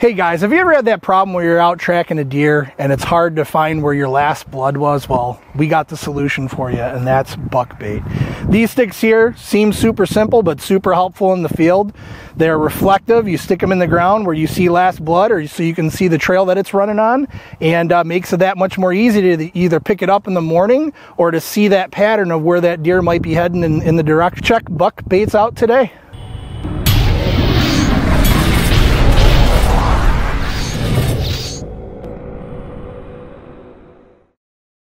Hey guys, have you ever had that problem where you're out tracking a deer and it's hard to find where your last blood was? Well, we got the solution for you, and that's buck bait. These sticks here seem super simple, but super helpful in the field. They're reflective. You stick them in the ground where you see last blood, or so you can see the trail that it's running on, and uh, makes it that much more easy to either pick it up in the morning or to see that pattern of where that deer might be heading in, in the direct Check buck baits out today.